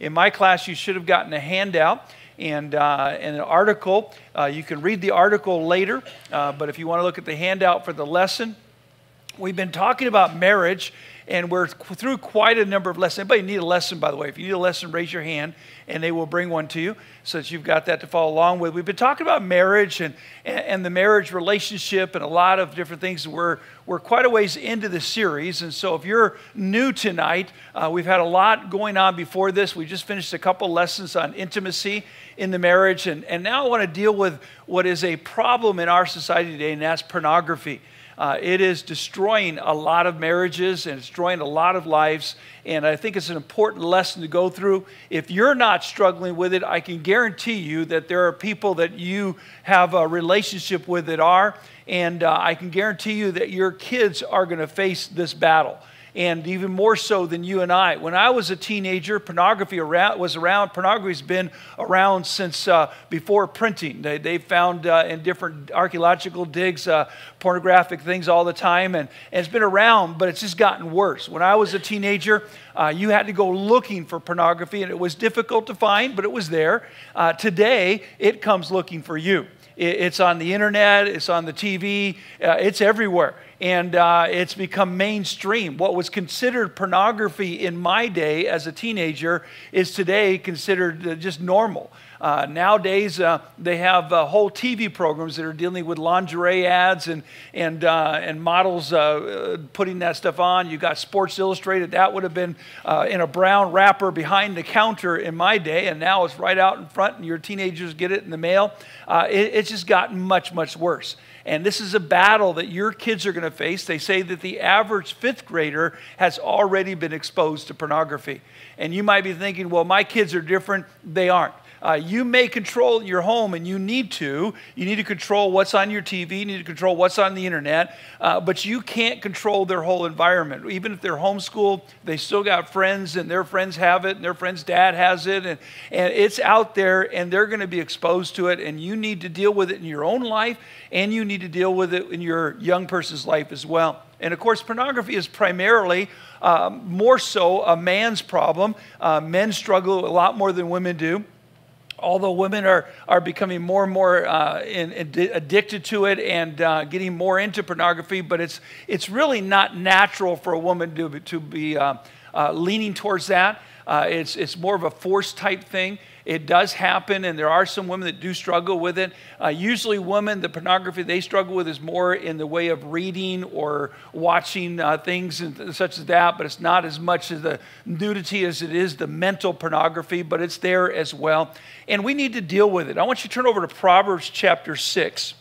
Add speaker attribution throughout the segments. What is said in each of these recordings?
Speaker 1: In my class, you should have gotten a handout and, uh, and an article. Uh, you can read the article later, uh, but if you want to look at the handout for the lesson, we've been talking about marriage and we're through quite a number of lessons. Anybody need a lesson, by the way? If you need a lesson, raise your hand, and they will bring one to you so that you've got that to follow along with. We've been talking about marriage and, and the marriage relationship and a lot of different things. We're, we're quite a ways into the series. And so if you're new tonight, uh, we've had a lot going on before this. We just finished a couple lessons on intimacy in the marriage. And, and now I want to deal with what is a problem in our society today, and that's pornography. Uh, it is destroying a lot of marriages and destroying a lot of lives. And I think it's an important lesson to go through. If you're not struggling with it, I can guarantee you that there are people that you have a relationship with that are. And uh, I can guarantee you that your kids are going to face this battle and even more so than you and I. When I was a teenager, pornography around, was around. Pornography's been around since uh, before printing. They, they found uh, in different archaeological digs uh, pornographic things all the time, and, and, it's been around, but it's just gotten worse. When I was a teenager, uh, you had to go looking for pornography, and it was difficult to find, but it was there. Uh, today, it comes looking for you. It's on the internet, it's on the TV, uh, it's everywhere and uh, it's become mainstream. What was considered pornography in my day as a teenager is today considered uh, just normal. Uh, nowadays, uh, they have uh, whole TV programs that are dealing with lingerie ads and, and, uh, and models uh, putting that stuff on. You got Sports Illustrated. That would have been uh, in a brown wrapper behind the counter in my day, and now it's right out in front, and your teenagers get it in the mail. It, it's just gotten much, much worse. And this is a battle that your kids are going to face. They say that the average fifth grader has already been exposed to pornography. And you might be thinking, well, my kids are different. They aren't. Uh, you may control your home, and you need to. You need to control what's on your TV, you need to control what's on the internet, uh, but you can't control their whole environment. Even if they're homeschooled, they still got friends, and their friends have it, and their friend's dad has it, and, and it's out there, and they're going to be exposed to it, and you need to deal with it in your own life, and you need to deal with it in your young person's life as well. And of course, pornography is primarily uh, more so a man's problem. Uh, men struggle a lot more than women do although women are, are becoming more and more uh, in, in, addicted to it and uh, getting more into pornography, but it's, it's really not natural for a woman to, to be uh, uh leaning towards that. Uh, it's, it's more of a force type thing. It does happen, and there are some women that do struggle with it. Uh, usually, women, the pornography they struggle with is more in the way of reading or watching uh, things and such as that, but it's not as much as the nudity as it is the mental pornography, but it's there as well. And we need to deal with it. I want you to turn over to Proverbs chapter 6.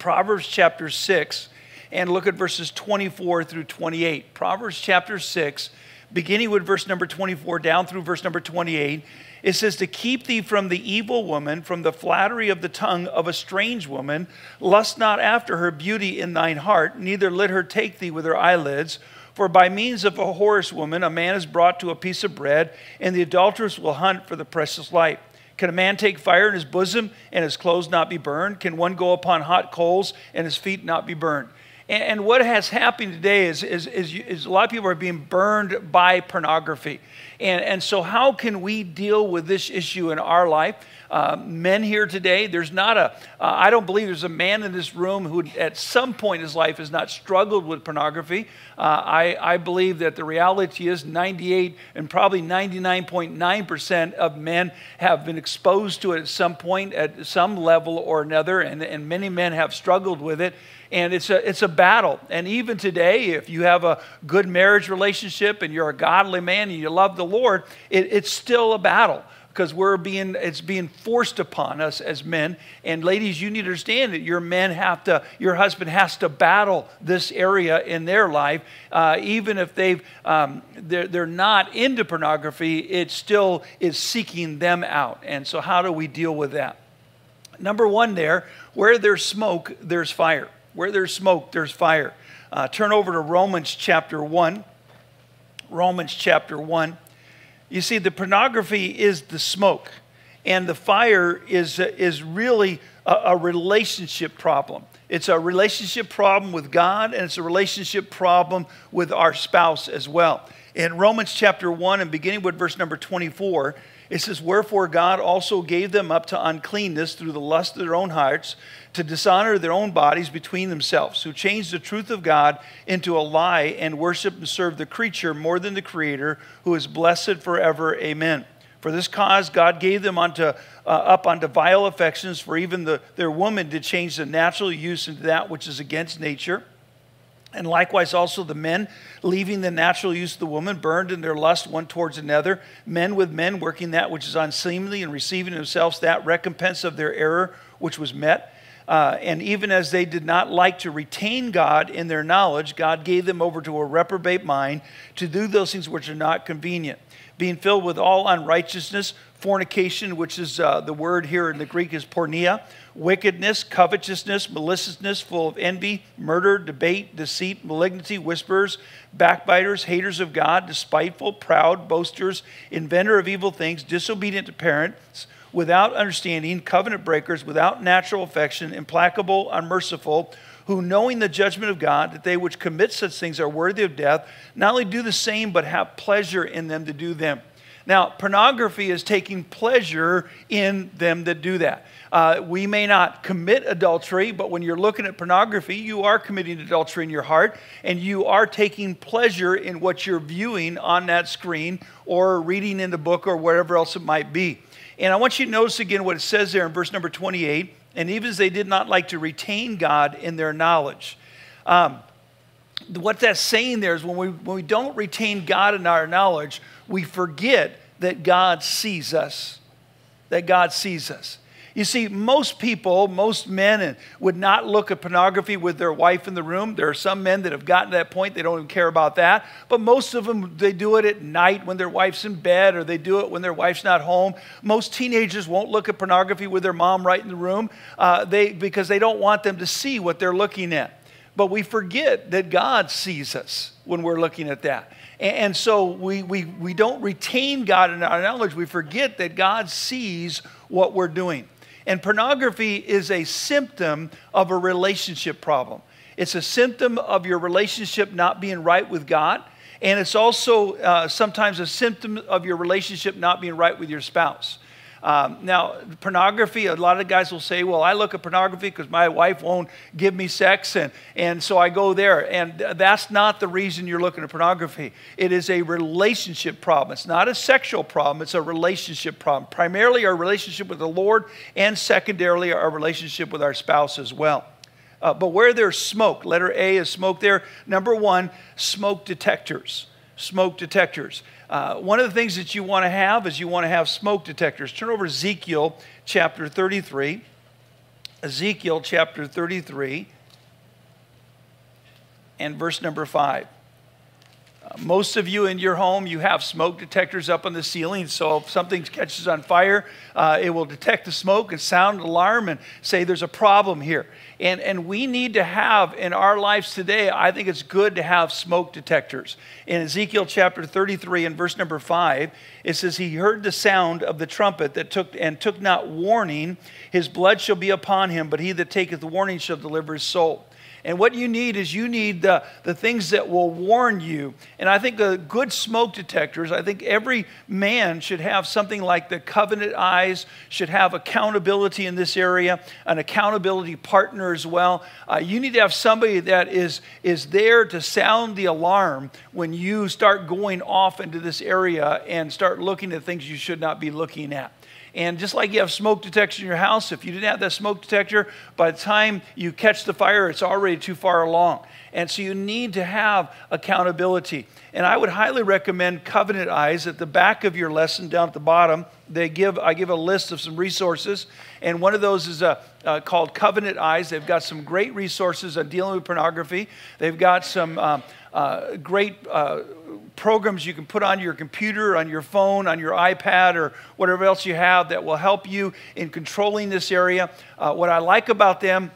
Speaker 1: Proverbs chapter 6, and look at verses 24 through 28. Proverbs chapter 6 beginning with verse number 24 down through verse number 28, it says, To keep thee from the evil woman, from the flattery of the tongue of a strange woman, lust not after her beauty in thine heart, neither let her take thee with her eyelids. For by means of a whorish woman, a man is brought to a piece of bread, and the adulteress will hunt for the precious life. Can a man take fire in his bosom and his clothes not be burned? Can one go upon hot coals and his feet not be burned? And, what has happened today is, is, is, is, a lot of people are being burned by pornography. And, and so, how can we deal with this issue in our life? Uh, men here today, there's not a. Uh, I don't believe there's a man in this room who at some point in his life has not struggled with pornography. Uh, I, I believe that the reality is 98 and probably 99.9% of men have been exposed to it at some point, at some level or another, and, and many men have struggled with it and it's a, it's a battle. And even today, if you have a good marriage relationship and you're a godly man and you love the Lord, it, it's still a battle because we're being it's being forced upon us as men. And ladies you need to understand that your men have to your husband has to battle this area in their life. Uh, even if they've um, they're, they're not into pornography it still is seeking them out. And so how do we deal with that? Number one there where there's smoke there's fire where there's smoke, there's fire. Uh, turn over to Romans chapter 1. Romans chapter 1. You see, the pornography is the smoke, and the fire is, is really a, a relationship problem. It's a relationship problem with God, and it's a relationship problem with our spouse as well. In Romans chapter 1 and beginning with verse number 24, it says, Wherefore God also gave them up to uncleanness through the lust of their own hearts, to dishonor their own bodies between themselves, who changed the truth of God into a lie and worship and serve the creature more than the Creator, who is blessed forever. Amen. For this cause God gave them unto, uh, up unto vile affections, for even the, their woman did change the natural use into that which is against nature. And likewise, also the men, leaving the natural use of the woman, burned in their lust one towards another, men with men working that which is unseemly, and receiving themselves that recompense of their error which was met. Uh, and even as they did not like to retain God in their knowledge, God gave them over to a reprobate mind to do those things which are not convenient, being filled with all unrighteousness, fornication, which is uh, the word here in the Greek is porneia, wickedness, covetousness, maliciousness, full of envy, murder, debate, deceit, malignity, whisperers, backbiters, haters of God, despiteful, proud, boasters, inventor of evil things, disobedient to parents, without understanding, covenant breakers, without natural affection, implacable, unmerciful, who knowing the judgment of God, that they which commit such things are worthy of death, not only do the same, but have pleasure in them to do them. Now, pornography is taking pleasure in them that do that. Uh, we may not commit adultery, but when you're looking at pornography, you are committing adultery in your heart, and you are taking pleasure in what you're viewing on that screen or reading in the book or whatever else it might be. And I want you to notice again what it says there in verse number 28 and even as they did not like to retain God in their knowledge. Um, what that's saying there is when we, when we don't retain God in our knowledge, we forget that God sees us. That God sees us. You see, most people, most men, would not look at pornography with their wife in the room. There are some men that have gotten to that point, they don't even care about that. But most of them, they do it at night when their wife's in bed or they do it when their wife's not home. Most teenagers won't look at pornography with their mom right in the room uh, they, because they don't want them to see what they're looking at. But we forget that God sees us when we're looking at that. And so we, we, we don't retain God in our knowledge. We forget that God sees what we're doing. And pornography is a symptom of a relationship problem. It's a symptom of your relationship not being right with God. And it's also uh, sometimes a symptom of your relationship not being right with your spouse. Um, now, pornography, a lot of guys will say, well, I look at pornography because my wife won't give me sex, and, and so I go there. And that's not the reason you're looking at pornography. It is a relationship problem. It's not a sexual problem, it's a relationship problem. Primarily, our relationship with the Lord, and secondarily, our relationship with our spouse as well. Uh, but where there's smoke, letter A is smoke there. Number one, smoke detectors. Smoke detectors. Uh, one of the things that you want to have is you want to have smoke detectors. Turn over Ezekiel chapter 33. Ezekiel chapter 33 and verse number 5. Most of you in your home, you have smoke detectors up on the ceiling. So if something catches on fire, uh, it will detect the smoke and sound an alarm and say there's a problem here. And, and we need to have in our lives today, I think it's good to have smoke detectors. In Ezekiel chapter 33 and verse number 5, it says, He heard the sound of the trumpet that took and took not warning. His blood shall be upon him, but he that taketh warning shall deliver his soul. And what you need is you need the, the things that will warn you. And I think the good smoke detectors, I think every man should have something like the covenant eyes, should have accountability in this area, an accountability partner as well. Uh, you need to have somebody that is, is there to sound the alarm when you start going off into this area and start looking at things you should not be looking at. And just like you have smoke detection in your house, if you didn't have that smoke detector, by the time you catch the fire, it's already too far along. And so you need to have accountability. And I would highly recommend Covenant Eyes at the back of your lesson down at the bottom. They give, I give a list of some resources, and one of those is uh, uh, called Covenant Eyes. They've got some great resources on dealing with pornography. They've got some um, uh, great uh, programs you can put on your computer, on your phone, on your iPad, or whatever else you have that will help you in controlling this area. Uh, what I like about them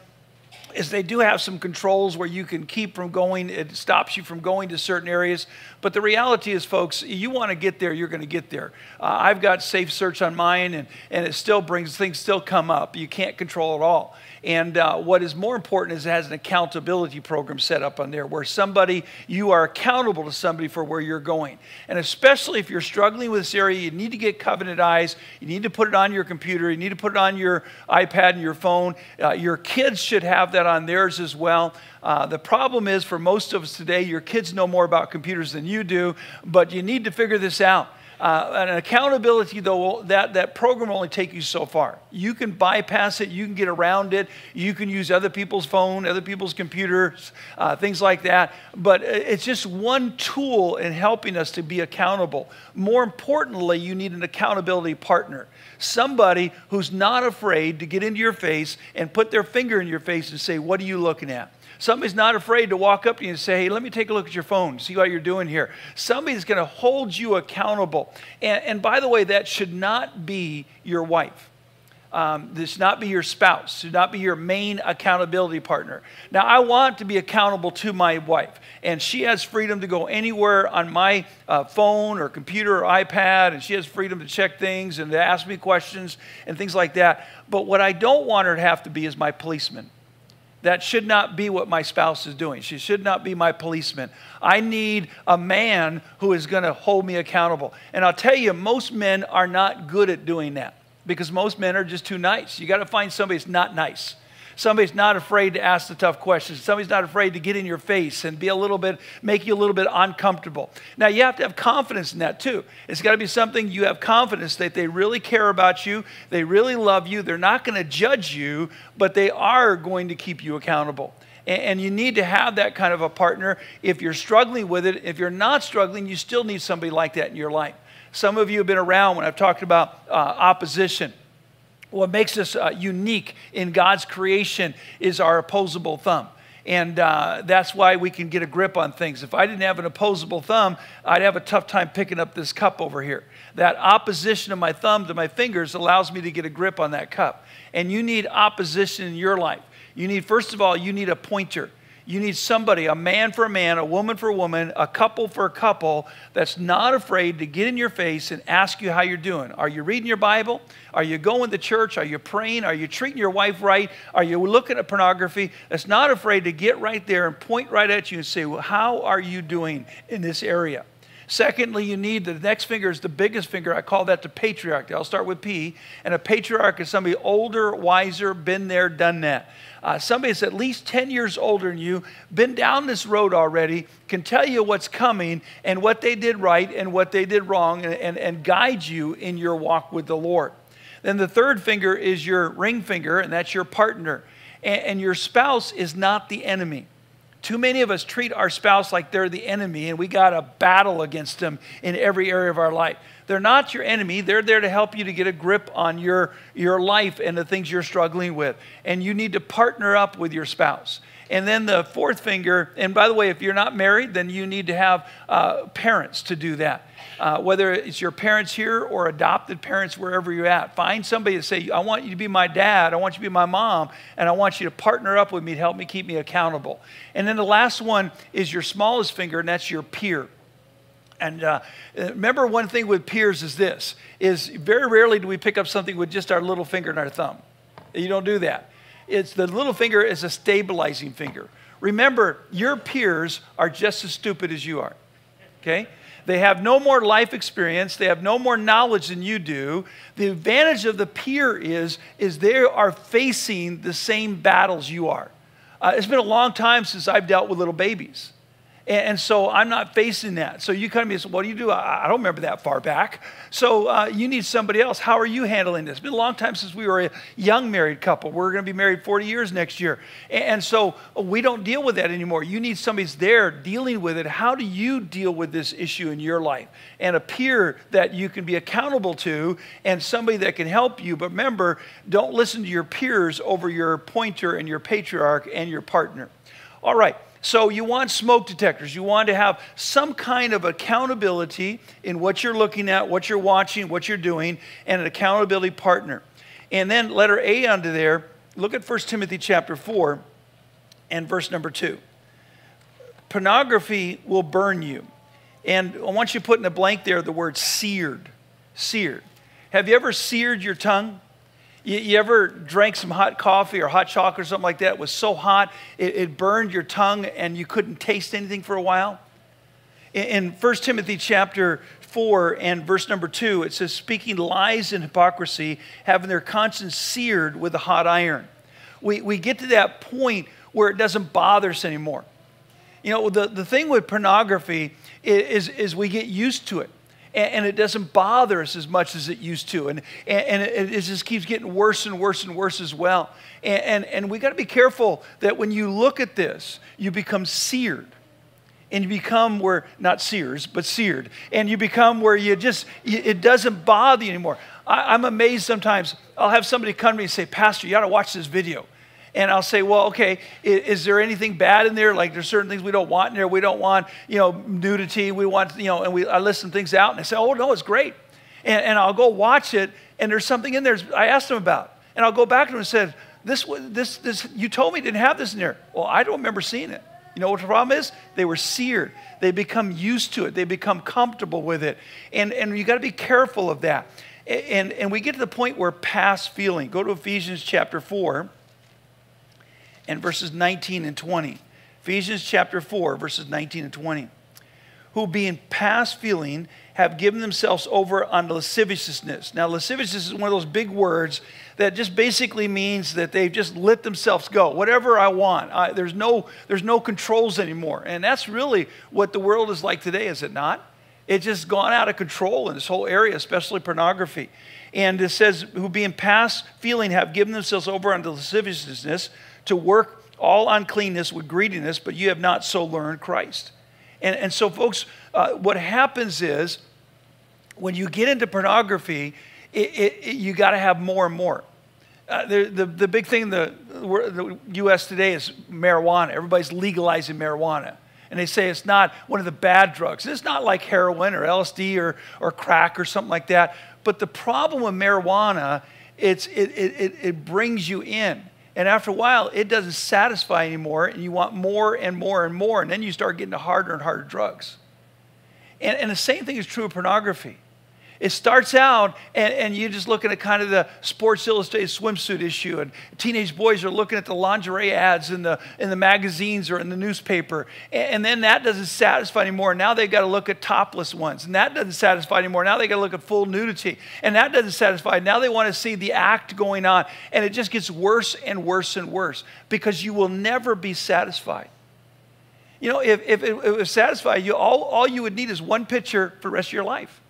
Speaker 1: is they do have some controls where you can keep from going it stops you from going to certain areas. But the reality is folks you want to get there you're going to get there. Uh, i've got safe search on mine and, and it still brings things still come up. You can't control it all and uh, what is more important is it has an accountability program set up on there where somebody, you are accountable to somebody for where you're going. And especially if you're struggling with this area, you need to get Covenant Eyes. You need to put it on your computer. You need to put it on your iPad and your phone. Uh, your kids should have that on theirs as well. Uh, the problem is for most of us today, your kids know more about computers than you do, but you need to figure this out. Uh, an accountability, though, that, that program will only take you so far. You can bypass it, you can get around it, you can use other people's phone, other people's computers, uh, things like that. But it's just one tool in helping us to be accountable. More importantly, you need an accountability partner. Somebody who's not afraid to get into your face and put their finger in your face and say, What are you looking at? Somebody's not afraid to walk up to you and say, hey, let me take a look at your phone, see what you're doing here. Somebody's going to hold you accountable. And, and, by the way, that should not be your wife. Um, this should not be your spouse, should not be your main accountability partner. Now, I want to be accountable to my wife, and she has freedom to go anywhere on my uh, phone or computer or iPad, and she has freedom to check things and to ask me questions and things like that. But what I don't want her to have to be is my policeman. That should not be what my spouse is doing. She should not be my policeman. I need a man who is going to hold me accountable. And I'll tell you, most men are not good at doing that because most men are just too nice. You got to find somebody that's not nice. Somebody's not afraid to ask the tough questions. Somebody's not afraid to get in your face and be a little bit, make you a little bit uncomfortable. Now, you have to have confidence in that too. It's got to be something you have confidence that they really care about you, they really love you, they're not going to judge you, but they are going to keep you accountable. And you need to have that kind of a partner. If you're struggling with it, if you're not struggling, you still need somebody like that in your life. Some of you have been around when I've talked about uh, opposition. What makes us uh, unique in God's creation is our opposable thumb. And uh, that's why we can get a grip on things. If I didn't have an opposable thumb, I'd have a tough time picking up this cup over here. That opposition of my thumb to my fingers allows me to get a grip on that cup. And you need opposition in your life. You need, first of all, you need a pointer. You need somebody, a man for a man, a woman for a woman, a couple for a couple that's not afraid to get in your face and ask you how you're doing. Are you reading your Bible? Are you going to church? Are you praying? Are you treating your wife right? Are you looking at pornography? That's not afraid to get right there and point right at you and say, well, How are you doing in this area? Secondly, you need the next finger is the biggest finger. I call that the patriarch. I'll start with P. And a patriarch is somebody older, wiser, been there, done that. Uh, somebody that's at least 10 years older than you, been down this road already, can tell you what's coming and what they did right and what they did wrong and, and, and guide you in your walk with the Lord. Then the third finger is your ring finger, and that's your partner. and, and your spouse is not the enemy. Too many of us treat our spouse like they're the enemy and we got to battle against them in every area of our life. They're not your enemy. They're there to help you to get a grip on your, your life and the things you're struggling with. And you need to partner up with your spouse. And then the fourth finger, and by the way, if you're not married, then you need to have uh, parents to do that. Uh, whether it's your parents here or adopted parents wherever you're at. Find somebody to say, I want you to be my dad, I want you to be my mom, and I want you to partner up with me to help me keep me accountable. And then the last one is your smallest finger, and that's your peer. And uh, remember one thing with peers is this, is very rarely do we pick up something with just our little finger and our thumb. You don't do that. It's the little finger is a stabilizing finger. Remember, your peers are just as stupid as you are. Okay? They have no more life experience. They have no more knowledge than you do. The advantage of the peer is, is they are facing the same battles you are. Uh, it's been a long time since I've dealt with little babies. And, and, so I'm not facing that. So you come to me and say, What do you do? I, I don't remember that far back. So uh, you need somebody else. How are you handling this? It's been a long time since we were a young married couple. We're going to be married 40 years next year. And, and so we don't deal with that anymore. You need somebody's there dealing with it. How do you deal with this issue in your life? And a peer that you can be accountable to and somebody that can help you. But remember, don't listen to your peers over your pointer and your patriarch and your partner. All right. So you want smoke detectors. You want to have some kind of accountability in what you're looking at, what you're watching, what you're doing, and an accountability partner. And then letter A under there, look at 1 Timothy chapter 4. and verse number 2. Pornography will burn you. And I want you to put in the blank there the word seared. Seared. Have you ever seared your tongue? You, you, ever drank some hot coffee or hot chocolate or something like that? It was so hot, it, it burned your tongue and you couldn't taste anything for a while? In, in 1 Timothy chapter 4 and verse number 2, it says, Speaking lies and hypocrisy, having their conscience seared with a hot iron. We, we get to that point where it doesn't bother us anymore. You know, the, the thing with pornography is, is we get used to it. And, it doesn't bother us as much as it used to. And, and, it, just keeps getting worse and worse and worse as well. And, and, and we got to be careful that when you look at this, you become seared. And you become where, not seers, but seared. And you become where you just, it doesn't bother you anymore. I, I'm amazed sometimes. I'll have somebody come to me and say, Pastor, you got to watch this video and I'll say, well, okay, is, is, there anything bad in there? Like there's certain things we don't want in there. We don't want, you know, nudity. We want, you know, and we, I list some things out and I say, oh, no, it's great. And, and I'll go watch it and there's something in there I asked them about. And I'll go back to them and say, this, this, this, you told me didn't have this in there. Well, I don't remember seeing it. You know what the problem is? They were seared. They become used to it. They become comfortable with it. And, and you got to be careful of that. And, and we get to the point where past feeling. Go to Ephesians chapter 4 and verses 19 and 20. Ephesians chapter 4, verses 19 and 20. Who being past feeling have given themselves over unto lasciviousness. Now, lasciviousness is one of those big words that just basically means that they've just let themselves go. Whatever I want. I, there's, no, there's no controls anymore. And that's really what the world is like today, is it not? It's just gone out of control in this whole area, especially pornography. And it says, who being past feeling have given themselves over unto lasciviousness to work all uncleanness with greediness, but you have not so learned Christ. And, and so, folks, uh, what happens is when you get into pornography, it, it, it, you got to have more and more. Uh, the, the, the big thing in the, the U.S. today is marijuana. Everybody's legalizing marijuana. And they say it's not one of the bad drugs. It's not like heroin or LSD or, or crack or something like that. But the problem with marijuana, it's, it, it, it brings you in. And after a while, it doesn't satisfy anymore, and you want more and more and more. And then you start getting to harder and harder drugs. And, and the same thing is true of pornography. It starts out, and, and you're just looking at kind of the Sports Illustrated swimsuit issue, and teenage boys are looking at the lingerie ads in the, in the magazines or in the newspaper. And, and then that doesn't satisfy anymore. Now they've got to look at topless ones, and that doesn't satisfy anymore. Now they've got to look at full nudity, and that doesn't satisfy. Now they want to see the act going on, and it just gets worse and worse and worse because you will never be satisfied. You know, if, if it, it was satisfied, you, all, all you would need is one picture for the rest of your life.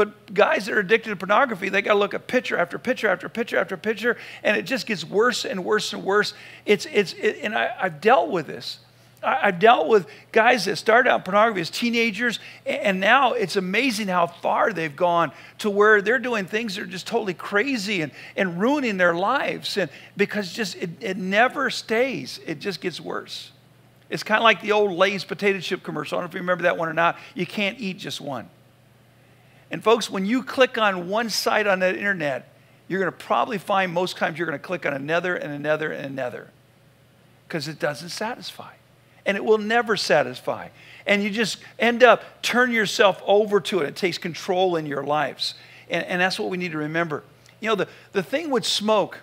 Speaker 1: But guys that are addicted to pornography, they got to look at picture after picture after picture after picture, and it just gets worse and worse and worse. It's, it's, it, and I, have dealt with this. I, have dealt with guys that started out pornography as teenagers, and now it's amazing how far they've gone to where they're doing things that are just totally crazy and, and ruining their lives. And because just it, it never stays, it just gets worse. It's kind of like the old Lay's potato chip commercial. I don't know if you remember that one or not. You can't eat just one. And folks, when you click on one site on the internet, you're going to probably find most times you're going to click on another and another and another because it doesn't satisfy. And it will never satisfy. And you just end up turn yourself over to it. It takes control in your lives. And, and that's what we need to remember. You know, the, the thing with smoke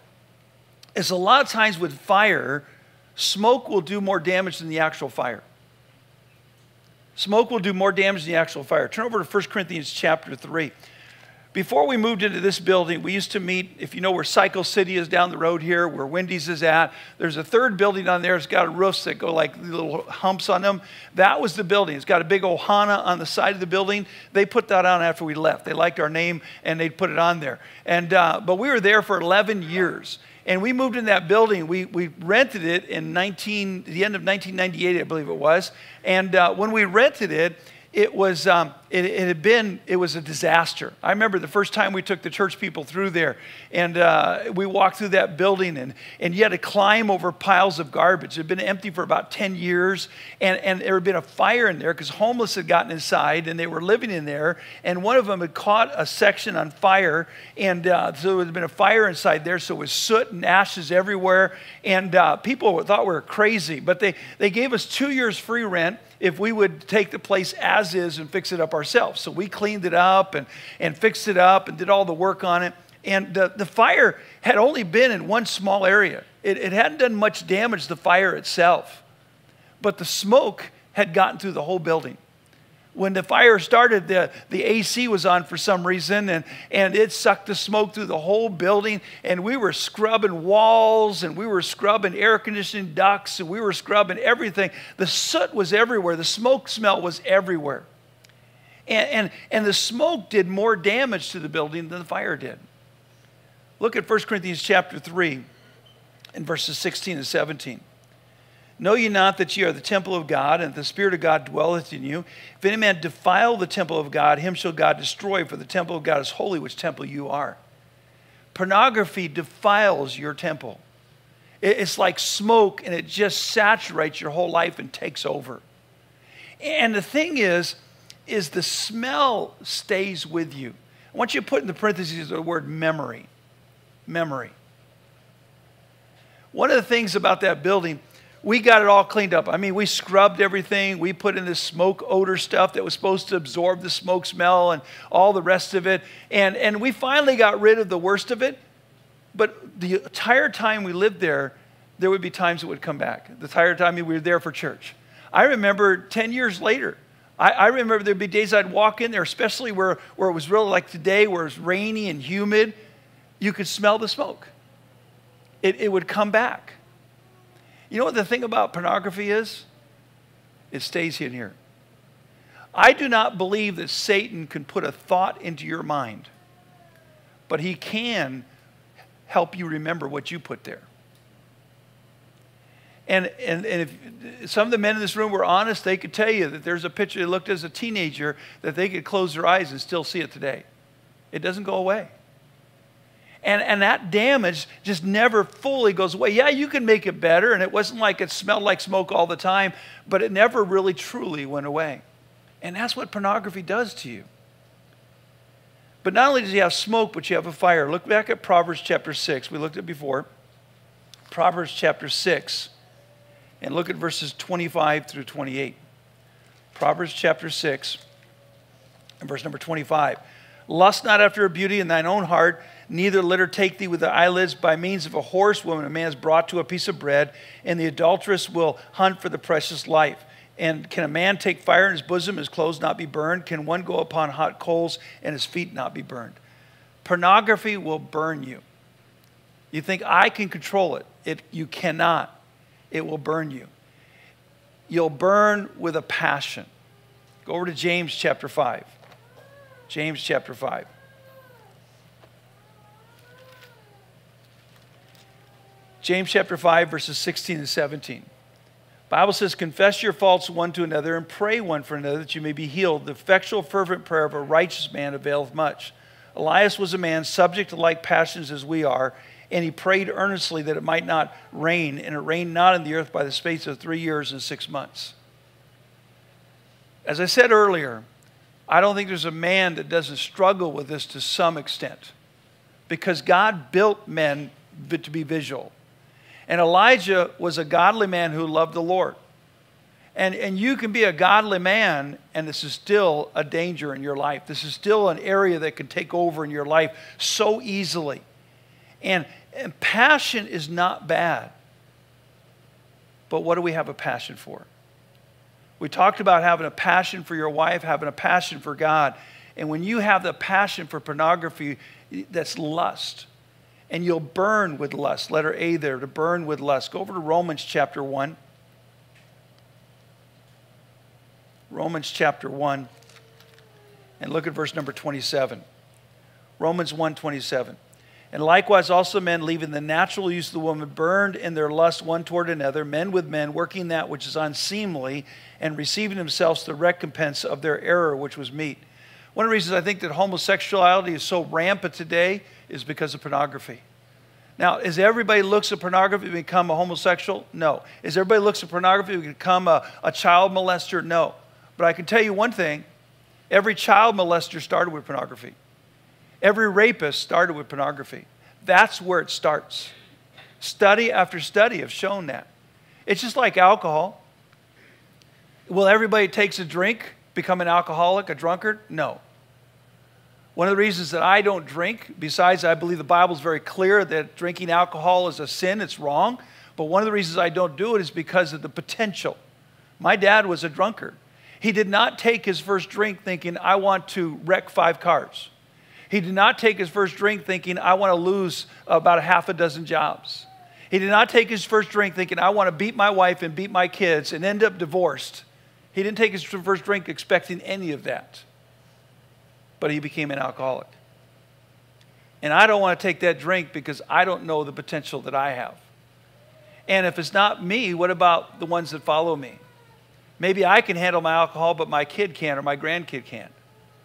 Speaker 1: is a lot of times with fire, smoke will do more damage than the actual fire. Smoke will do more damage than the actual fire. Turn over to 1 Corinthians chapter 3. Before we moved into this building, we used to meet, if you know where Cycle City is down the road here, where Wendy's is at, there's a third building on there. It's got roofs that go like little humps on them. That was the building. It's got a big Ohana on the side of the building. They put that on after we left. They liked our name and they put it on there. And, uh, but we were there for 11 years. And we moved in that building. We, we rented it in 19, the end of 1998, I believe it was. And uh, when we rented it, it was, um, it, it, had been, it was a disaster. I remember the first time we took the church people through there, and uh, we walked through that building, and, and you had to climb over piles of garbage. It had been empty for about 10 years, and, and there had been a fire in there because homeless had gotten inside, and they were living in there, and one of them had caught a section on fire, and uh, so there had been a fire inside there, so it was soot and ashes everywhere, and uh, people thought we were crazy, but they, they gave us two years free rent if we would take the place as is and fix it up ourselves. So we cleaned it up and, and fixed it up and did all the work on it. And the, the fire had only been in one small area, it, it hadn't done much damage, the fire itself. But the smoke had gotten through the whole building when the fire started, the, the AC was on for some reason, and, and it sucked the smoke through the whole building. And we were scrubbing walls, and we were scrubbing air conditioning ducts, and we were scrubbing everything. The soot was everywhere, the smoke smell was everywhere. And, and, and the smoke did more damage to the building than the fire did. Look at 1 Corinthians chapter 3 and verses 16 and 17. Know ye not that ye are the temple of God, and the Spirit of God dwelleth in you? If any man defile the temple of God, him shall God destroy, for the temple of God is holy, which temple you are. Pornography defiles your temple. It's like smoke, and it just saturates your whole life and takes over. And the thing is, is the smell stays with you. I want you to put in the parentheses the word memory. Memory. One of the things about that building we got it all cleaned up. I mean, we scrubbed everything. We put in this smoke odor stuff that was supposed to absorb the smoke smell and all the rest of it. And, and we finally got rid of the worst of it. But the entire time we lived there, there would be times it would come back. The entire time we were there for church. I remember 10 years later, I, I remember there'd be days I'd walk in there, especially where, where it was really like today, where it's rainy and humid. You could smell the smoke. It, it would come back. You know what the thing about pornography is? It stays in here. I do not believe that Satan can put a thought into your mind, but he can help you remember what you put there. And, and, and if some of the men in this room were honest, they could tell you that there's a picture they looked as a teenager that they could close their eyes and still see it today. It doesn't go away. And, and that damage just never fully goes away. Yeah, you can make it better, and it wasn't like it smelled like smoke all the time, but it never really truly went away. And that's what pornography does to you. But not only does you have smoke, but you have a fire. Look back at Proverbs chapter 6. We looked at before. Proverbs chapter 6. And look at verses 25 through 28. Proverbs chapter 6 and verse number 25. Lust not after her beauty in thine own heart Neither let her take thee with the eyelids by means of a horse horsewoman. A man is brought to a piece of bread, and the adulteress will hunt for the precious life. And can a man take fire in his bosom, his clothes not be burned? Can one go upon hot coals and his feet not be burned? Pornography will burn you. You think, I can control it. it you cannot. It will burn you. You'll burn with a passion. Go over to James chapter 5. James chapter 5. James chapter 5, verses 16 and 17. Bible says, Confess your faults one to another and pray one for another that you may be healed. The effectual, fervent prayer of a righteous man availeth much. Elias was a man subject to like passions as we are, and he prayed earnestly that it might not rain, and it rained not in the earth by the space of three years and six months. As I said earlier, I don't think there's a man that doesn't struggle with this to some extent because God built men to be visual. And Elijah was a godly man who loved the Lord. And, and you can be a godly man, and this is still a danger in your life. This is still an area that can take over in your life so easily. And, and passion is not bad. But what do we have a passion for? We talked about having a passion for your wife, having a passion for God. And when you have the passion for pornography, that's lust and you'll burn with lust. Letter A there, to burn with lust. Go over to Romans chapter 1. Romans chapter 1 and look at verse number 27. Romans 1 27. And likewise, also men, leaving the natural use of the woman, burned in their lust one toward another, men with men, working that which is unseemly, and receiving themselves the recompense of their error, which was meet. One of the reasons I think that homosexuality is so rampant today is because of pornography. Now, is everybody looks at pornography become a homosexual? No. Is everybody looks at pornography become a, a child molester? No. But I can tell you one thing every child molester started with pornography. Every rapist started with pornography. That's where it starts. Study after study have shown that. It's just like alcohol. Will everybody takes a drink become an alcoholic, a drunkard? No. One of the reasons that I don't drink, besides I believe the Bible is very clear that drinking alcohol is a sin, it's wrong, but one of the reasons I don't do it is because of the potential. My dad was a drunkard. He did not take his first drink thinking, I want to wreck five cars. He did not take his first drink thinking, I want to lose about a half a dozen jobs. He did not take his first drink thinking, I want to beat my wife and beat my kids and end up divorced. He didn't take his first drink expecting any of that. But he became an alcoholic. And I don't want to take that drink because I don't know the potential that I have. And if it's not me, what about the ones that follow me? Maybe I can handle my alcohol, but my kid can't or my grandkid can't.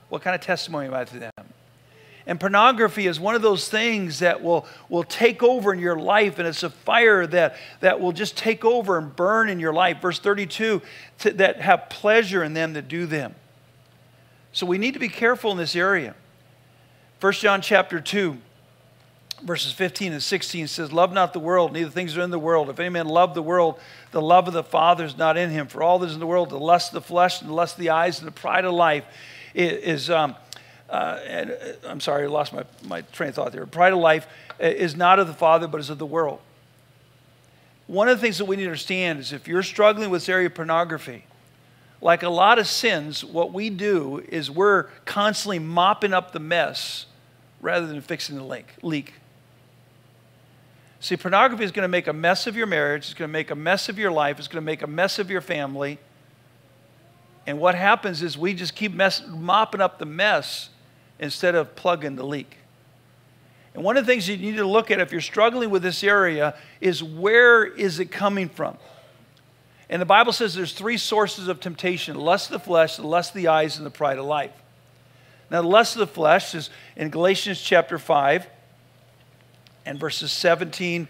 Speaker 1: What kind of testimony am I to them? And pornography is one of those things that will, will take over in your life, and it's a fire that, that will just take over and burn in your life. Verse 32 to, that have pleasure in them that do them. So we need to be careful in this area. 1 John chapter 2, verses 15 and 16 says, Love not the world, neither things are in the world. If any man love the world, the love of the Father is not in him. For all that is in the world, the lust of the flesh, and the lust of the eyes, and the pride of life is. Um, uh, and uh, I'm sorry, I lost my, my train of thought there. Pride of life uh, is not of the Father, but is of the world. One of the things that we need to understand is if you're struggling with this area of pornography, like a lot of sins, what we do is we're constantly mopping up the mess rather than fixing the leak. leak. See, pornography is going to make a mess of your marriage, it's going to make a mess of your life, it's going to make a mess of your family. And what happens is we just keep mess, mopping up the mess instead of plugging the leak. And one of the things you need to look at if you're struggling with this area is where is it coming from? And the Bible says there's three sources of temptation lust of the flesh, the lust of the eyes, and the pride of life. Now, the lust of the flesh is in Galatians chapter 5 and verses 17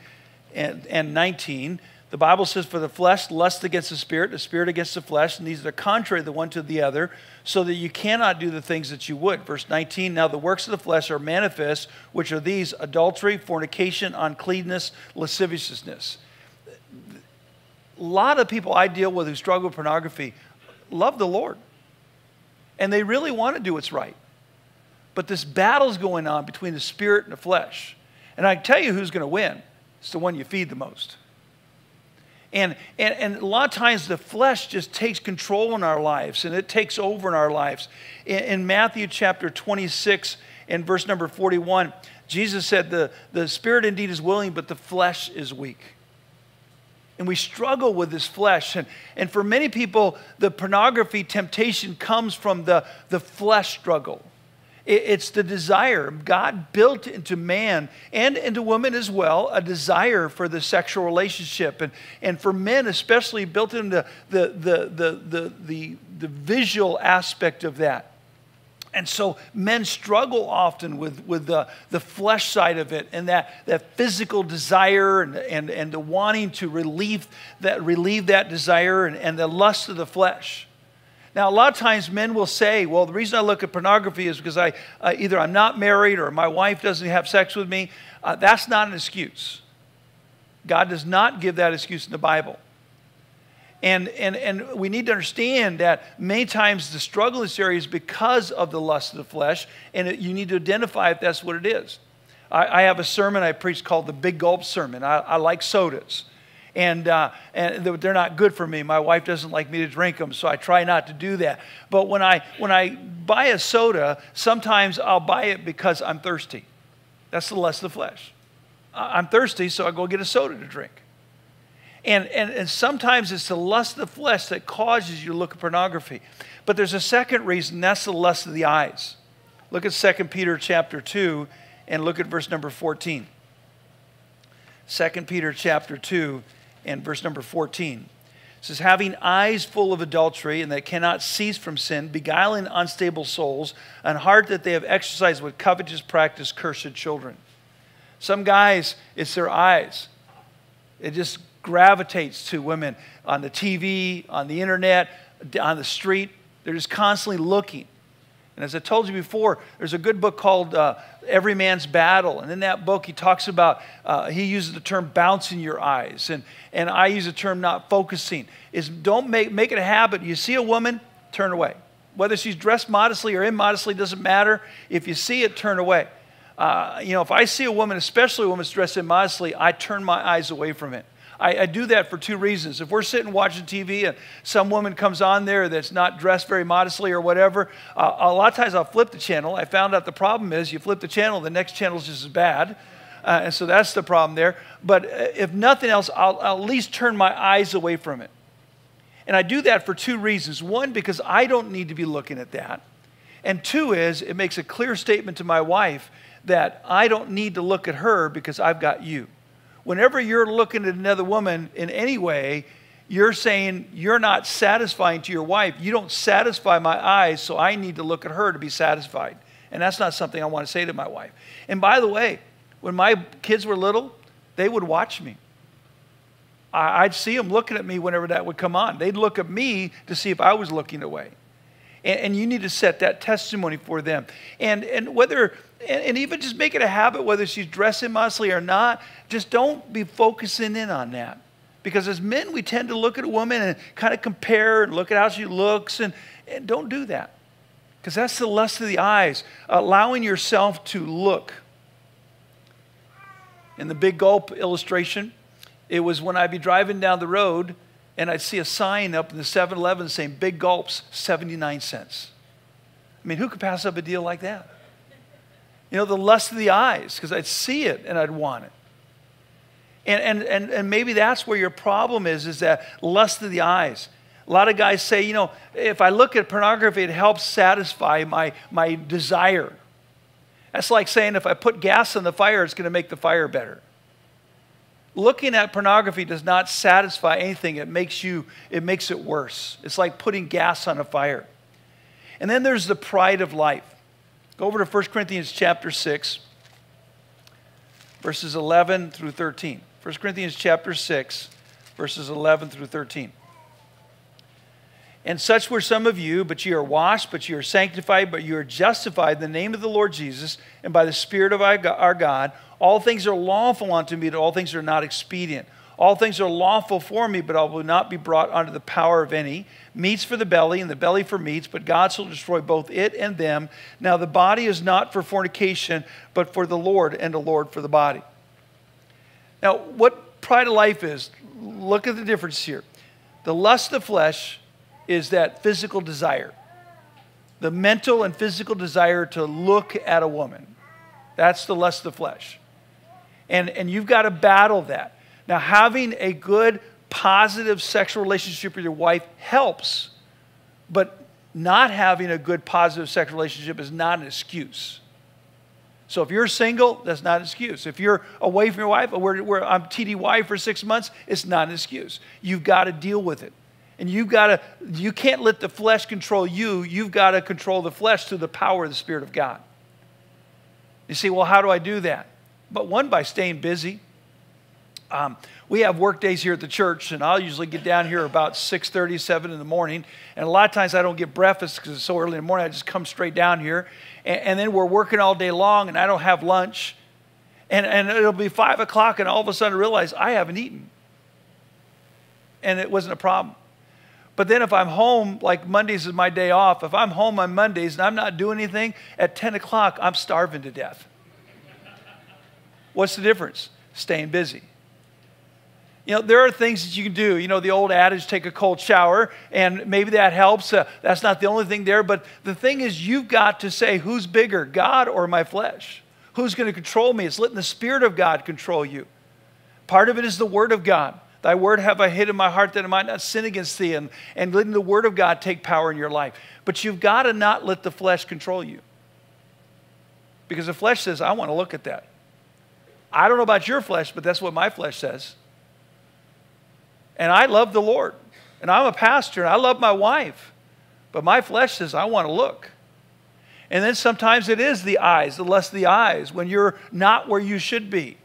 Speaker 1: and, and 19. The Bible says, For the flesh lusts against the spirit, the spirit against the flesh, and these are contrary the one to the other, so that you cannot do the things that you would. Verse 19 Now the works of the flesh are manifest, which are these adultery, fornication, uncleanness, lasciviousness. A lot of people I deal with who struggle with pornography love the Lord, and they really want to do what's right. But this battle's going on between the spirit and the flesh. And I tell you who's going to win. It's the one you feed the most. And, and, and a lot of times the flesh just takes control in our lives and it takes over in our lives. In, in Matthew chapter 26 and verse number 41, Jesus said, the, the spirit indeed is willing, but the flesh is weak. And we struggle with this flesh. And, and for many people, the pornography temptation comes from the, the flesh struggle. It's the desire. God built into man and into woman as well a desire for the sexual relationship. And, and for men, especially, built into the, the, the, the, the, the visual aspect of that. And so men struggle often with, with the, the flesh side of it and that, that physical desire and, and, and the wanting to relieve that, relieve that desire and, and the lust of the flesh. Now, a lot of times men will say, well, the reason I look at pornography is because I, uh, either I'm not married or my wife doesn't have sex with me. Uh, that's not an excuse. God does not give that excuse in the Bible. And, and, and we need to understand that many times the struggle in this area is because of the lust of the flesh, and it, you need to identify if that's what it is. I, I, have a sermon I preach called the Big Gulp Sermon. I, I like sodas and, uh, and they're not good for me. My wife doesn't like me to drink them, so I try not to do that. But when I, when I buy a soda, sometimes I'll buy it because I'm thirsty. That's the lust of the flesh. I'm thirsty, so I go get a soda to drink. And, and, and sometimes it's the lust of the flesh that causes you to look at pornography. But there's a second reason, that's the lust of the eyes. Look at 2 Peter chapter 2 and look at verse number 14. 2 Peter chapter 2 and verse number 14. It says, having eyes full of adultery and that cannot cease from sin, beguiling unstable souls, and heart that they have exercised with covetous practice, cursed children. Some guys, it's their eyes. It just gravitates to women on the TV, on the internet, on the street. They're just constantly looking. And as I told you before, there's a good book called uh, Every Man's Battle. And in that book, he talks about, uh, he uses the term bouncing your eyes. And, and I use the term not focusing. Is don't make, make it a habit. You see a woman, turn away. Whether she's dressed modestly or immodestly, doesn't matter. If you see it, turn away. Uh, you know, if I see a woman, especially a woman dressed immodestly, I turn my eyes away from it. I, I, do that for two reasons. If we're sitting watching TV and some woman comes on there that's not dressed very modestly or whatever, uh, a lot of times I'll flip the channel. I found out the problem is you flip the channel, the next channel is just as bad. Uh, and so that's the problem there. But uh, if nothing else, I'll, I'll at least turn my eyes away from it. And I do that for two reasons. One, because I don't need to be looking at that. And two is it makes a clear statement to my wife that I don't need to look at her because I've got you whenever you're looking at another woman in any way, you're saying you're not satisfying to your wife. You don't satisfy my eyes, so I need to look at her to be satisfied. And that's not something I want to say to my wife. And by the way, when my kids were little, they would watch me. I'd see them looking at me whenever that would come on. They'd look at me to see if I was looking away. And, you need to set that testimony for them. And, and whether and, and even just make it a habit, whether she's dressing modestly or not, just don't be focusing in on that. Because as men, we tend to look at a woman and kind of compare and look at how she looks, and, and don't do that. Because that's the lust of the eyes, allowing yourself to look. In the big gulp illustration, it was when I'd be driving down the road and I'd see a sign up in the 7 Eleven saying big gulps, 79 cents. I mean, who could pass up a deal like that? You know, the lust of the eyes, because I'd see it and I'd want it. And, and, and, and maybe that's where your problem is, is that lust of the eyes. A lot of guys say, you know, if I look at pornography, it helps satisfy my, my desire. That's like saying if I put gas on the fire, it's going to make the fire better. Looking at pornography does not satisfy anything. It makes you, it makes it worse. It's like putting gas on a fire. And then there's the pride of life. Go over to 1 Corinthians chapter 6, verses 11 through 13. 1 Corinthians chapter 6, verses 11 through 13. And such were some of you, but ye are washed, but ye are sanctified, but ye are justified in the name of the Lord Jesus and by the Spirit of our God. All things are lawful unto me, but all things are not expedient. All things are lawful for me, but I will not be brought under the power of any. Meats for the belly, and the belly for meats, but God shall destroy both it and them. Now the body is not for fornication, but for the Lord, and the Lord for the body. Now, what pride of life is, look at the difference here. The lust of flesh is that physical desire, the mental and physical desire to look at a woman. That's the lust of flesh. And, and you've got to battle that. Now, having a good, positive sexual relationship with your wife helps, but not having a good, positive sexual relationship is not an excuse. So if you're single, that's not an excuse. If you're away from your wife, or I'm TDY for six months, it's not an excuse. You've got to deal with it. And you've got to, you can't let the flesh control you. You've got to control the flesh through the power of the Spirit of God. You see, well, how do I do that? But one, by staying busy. Um, we have work days here at the church, and I'll usually get down here about 6.30, 7 in the morning. And a lot of times I don't get breakfast because it's so early in the morning. I just come straight down here. And, and, then we're working all day long, and I don't have lunch. And, and it'll be 5 o'clock, and all of a sudden I realize I haven't eaten. And it wasn't a problem. But then if I'm home, like Mondays is my day off, if I'm home on Mondays and I'm not doing anything, at 10 o'clock, I'm starving to death. What's the difference? Staying busy. You know, there are things that you can do. You know, the old adage, take a cold shower, and maybe that helps. Uh, that's not the only thing there. But the thing is, you've got to say, who's bigger, God or my flesh? Who's going to control me? It's letting the Spirit of God control you. Part of it is the Word of God. Thy word have I hid in my heart that I might not sin against thee, and, and letting the Word of God take power in your life. But you've got to not let the flesh control you. because the flesh says, I want to look at that. I don't know about your flesh, but that's what my flesh says. And I love the Lord. And I'm a pastor and I love my wife. But my flesh says, I want to look. And then sometimes it is the eyes, the lust of the eyes, when you're not where you should be.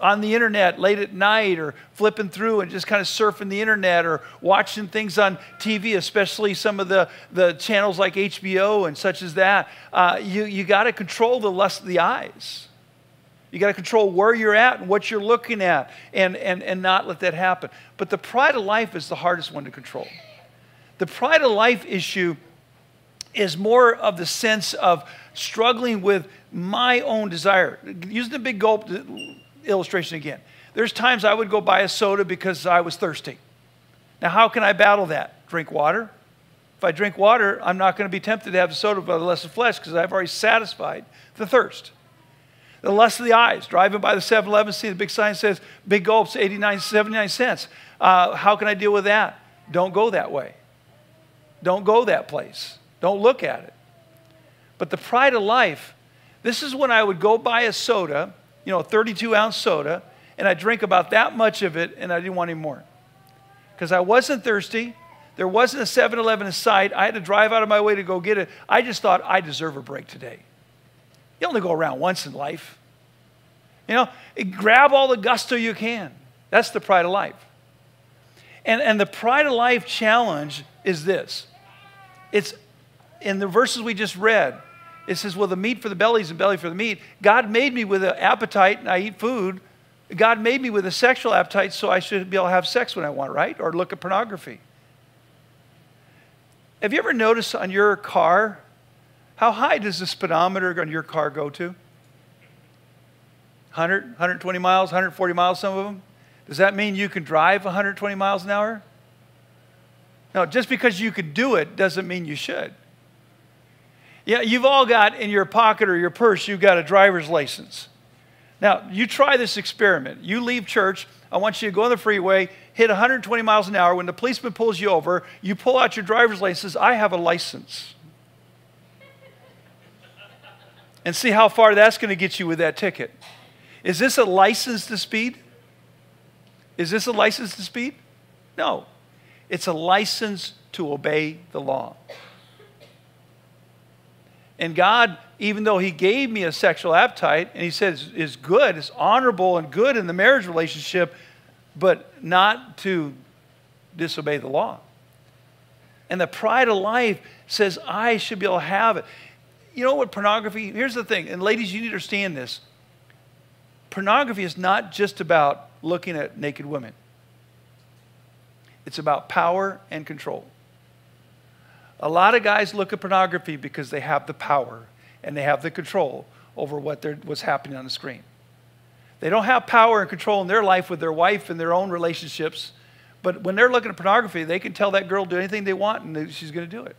Speaker 1: On the internet late at night or flipping through and just kind of surfing the internet or watching things on TV, especially some of the, the channels like HBO and such as that. Uh, you you got to control the lust of the eyes. You got to control where you're at and what you're looking at and, and, and not let that happen. But the pride of life is the hardest one to control. The pride of life issue is more of the sense of struggling with my own desire. Using the big gulp illustration again. There's times I would go buy a soda because I was thirsty. Now, how can I battle that? Drink water. If I drink water, I'm not going to be tempted to have a soda by the lust of flesh because I've already satisfied the thirst. The lust of the eyes, driving by the 7 Eleven, see the big sign says big gulps, 89, 79 cents. Uh, how can I deal with that? Don't go that way. Don't go that place. Don't look at it. But the pride of life, this is when I would go buy a soda, you know, a 32 ounce soda, and I drink about that much of it, and I didn't want any more. Because I wasn't thirsty. There wasn't a 7 Eleven in sight. I had to drive out of my way to go get it. I just thought, I deserve a break today. You only go around once in life. You know, grab all the gusto you can. That's the pride of life. And, and the pride of life challenge is this it's in the verses we just read. It says, Well, the meat for the belly is the belly for the meat. God made me with an appetite and I eat food. God made me with a sexual appetite, so I should be able to have sex when I want, right? Or look at pornography. Have you ever noticed on your car how high does the speedometer on your car go to? 100, 120 miles, 140 miles, some of them? Does that mean you can drive 120 miles an hour? No, just because you can do it doesn't mean you should. Yeah, you've all got in your pocket or your purse, you've got a driver's license. Now, you try this experiment. You leave church, I want you to go on the freeway, hit 120 miles an hour. When the policeman pulls you over, you pull out your driver's license. I have a license and see how far that's going to get you with that ticket. Is this a license to speed? Is this a license to speed? No. It's a license to obey the law. And God, even though He gave me a sexual appetite, and He says is good, it's honorable and good in the marriage relationship, but not to disobey the law. And the pride of life says, I should be able to have it you know what pornography, here's the thing, and ladies, you need to understand this. Pornography is not just about looking at naked women, it's about power and control. A lot of guys look at pornography because they have the power and they have the control over what what's happening on the screen. They don't have power and control in their life with their wife and their own relationships, but when they're looking at pornography, they can tell that girl to do anything they want and she's going to do it.